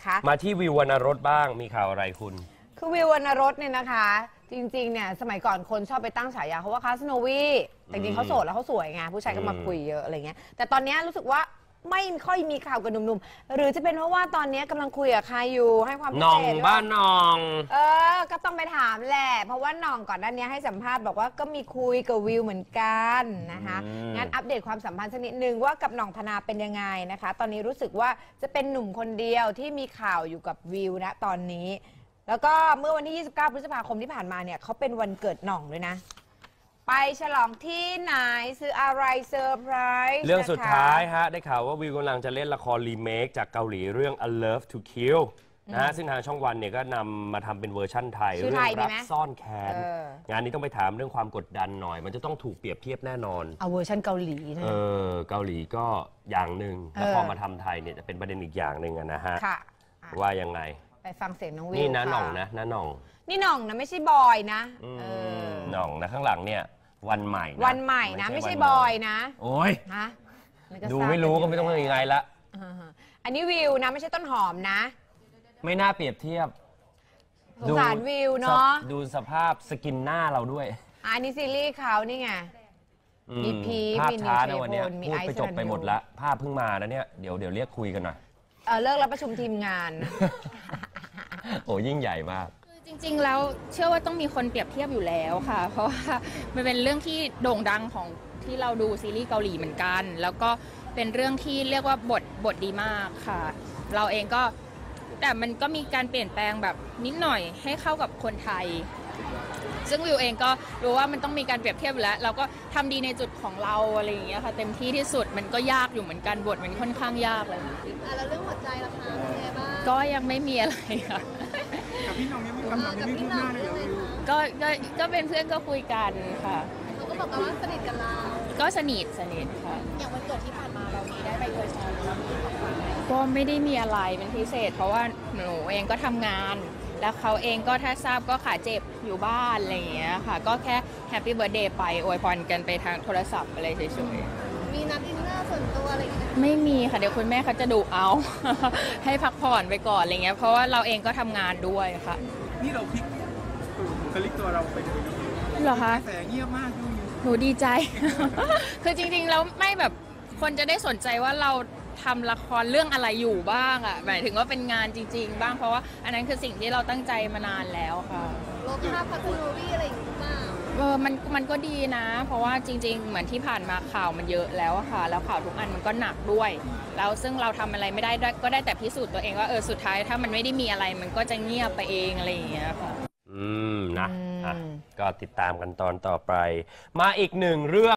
นะคะมาที่วิววรรณรสบ้างมีข่าวอะไรคุณ คือวิววรรณรสเนี่ยนะคะ จริงๆเนี่ยสมัยก่อนคนชอบไปตั้งฉายาเขาว่าคาสโนวีแต่จริงๆเขาโสดแล้วเขาสวยไงผู้ชายก็มาอืมคุยเยอะอะไรเงี้ยแต่ตอนเนี้ยรู้สึกว่า ไม่ค่อยมีข่าวกับหนุ่มๆ หรือจะเป็นเพราะว่าตอนเนี้ยกำลังคุยกับใครอยู่ให้ความพิหน่องเศษด้วยบ้านหน่อง เออ ก็ต้องไปถามแหละ เพราะว่าหน่องก่อนหน้านี้ให้สัมภาษณ์บอกว่าก็มีคุยกับวิวเหมือนกันนะคะอืม งั้นอัปเดตความสัมพันธ์สักนิดนึงว่ากับหน่องธนาเป็นยังไงนะคะ ตอนนี้รู้สึกว่าจะเป็นหนุ่มคนเดียวที่มีข่าวอยู่กับวิวนะตอนนี้ แล้วก็เมื่อวันที่ 29 พฤษภาคมที่ผ่านมาเนี่ยเขาเป็นวันเกิดหน่องด้วยนะ ไปฉลองที่ไหนซื้ออะไรเซอร์ไพรส์เรื่องสุดนะคะท้ายฮะ ได้ข่าวว่าวิวกำลังจะเล่นละครรีเมคจากเกาหลีเรื่อง A Love to Kill นะฮะซึ่งทางช่องวันเนี่ยก็นำมาทำเป็นเวอร์ชั่นไทย ชื่อเรื่ไทยดีรักไหมซ่อนแค้นเออ งานนี้ต้องไปถามเรื่องความกดดันหน่อย มันจะต้องถูกเปรียบเทียบแน่นอน เอาเวอร์ชันเกาหลีนะ เออเกาหลีก็อย่างหนึ่งแล้วเออพอมาทำไทยเนี่ยจะเป็นประเด็นอีกอย่างหนึ่งอะนะฮะ ค่ะอะ ว่ายังไง ไปฟังเสียงน้องวิวนี่นะค่หน่องนะนะหน่อง นี่หน่องนะไม่ใช่บอยนะอืมเออ หน่องนะข้างหลังเนี่ย วันใหม่ะวันใหม่นะ ไม่ใช่วันบอยนะโอ้ยฮะนก็ดูทาบไม่รู้ก็นไม่ต้องยังไงละ อ่าฮะอันนี้วิวนะ ไม่ใช่ต้นหอมนะไม่น่าเปรียบเทียบสงสารวิวเนาะดูสภาพสกินหน้าเราด้วยอันนี้ซีรีส์เขานี่ไง อืมีพีคภาพมีช้านินะววันเนี้ยเทพลมีพูดไอซ์ไปจบสรัญไปหมดยูละภาพเพิ่งมานะเนี่ยเดี๋ยวเดี๋ยวเรียกคุยกันหน่อย เออเลิกแล้วประชุมทีมงานนะโอ้ยิ่งใหญ่มาก จริงๆ แล้วเชื่อว่าต้องมีคนเปรียบเทียบอยู่แล้วค่ะ เพราะว่ามันเป็นเรื่องที่โด่งดังของที่เราดูซีรีส์เกาหลีเหมือนกัน แล้วก็เป็นเรื่องที่เรียกว่าบทบทดีมากค่ะ เราเองก็แต่มันก็มีการเปลี่ยนแปลงแบบนิดหน่อยให้เข้ากับคนไทย ซึ่งวิวเองก็รู้ว่ามันต้องมีการเปรียบเทียบอยู่แล้ว เราก็ทำดีในจุดของเราอะไรอย่างเงี้ยค่ะ เต็มที่ที่สุดมันก็ยากอยู่เหมือนกันบทมันค่อนข้างยากเลยอะแล้วเรื่องหัวใจล่ะคะเป็นไงบ้างก็ยังไม่มีอะไรค่ะ กับพี่น้องยังไม่คำถามยังไม่คืบหน้าเลยเหรอวิวก็ก็ก็เป็นเพื่อนก็คุยกันค่ะ เขาก็บอกกันว่าสนิทกับเราก็สนิทสนิทค่ะ อย่างวันเกิดที่ผ่านมาเรามีได้ไปอวยพรเรามีของขวัญไหมก็ไม่ได้มีอะไรเป็นพิเศษ เพราะว่าหนูเองก็ทำงาน แล้วเขาเองก็ถ้าทราบก็ขาเจ็บอยู่บ้านอะไรอย่างเงี้ยค่ะ ก็แค่ happy birthday ไปอวยพรกันไปทางโทรศัพท์อะไรเฉย มีนัดดินเนอร์ส่วนตัวอะไรอย่างเงี้ยๆไม่มีค่ะเดี๋ยวคุณแม่เขาจะดูเอา ให้พักผ่อนไปก่อนอะไรเงี้ยเพราะว่าเราเองก็ทำงานด้วยค่ะนี่เราพลิกตัวบุคลิกตัวเราไปเลยนะวิวเหรอคะแสเงียบมากดูวิวหนูดีใจ คือจริงๆ แล้วไม่แบบคนจะได้สนใจว่าเราทำละครเรื่องอะไรอยู่บ้างอะหมายถึงว่าเป็นงานจริง ๆ บ้างเพราะว่าอันนั้นคือสิ่งที่เราตั้งใจมานานแล้วค่ะ ลบภาพพัฒโนวีอะไรอย่างเงี้ยหรือเปล่าเออมันมันก็ดีนะ เพราะว่าจริง ๆ เหมือนที่ผ่านมาข่าวมันเยอะแล้วอะค่ะ แล้วข่าวทุกอันมันก็หนักด้วยแล้วซึ่งเราทำอะไรไม่ได้ด้วยก็ได้แต่พิสูจน์ตัวเองว่าเออสุดท้ายถ้ามันไม่ได้มีอะไรมันก็จะเงียบไปเองอะไรอย่างเงี้ยค่ะอืมนะอืมอะก็ติดตามกันตอนต่อไป มาอีกหนึ่งเรื่อง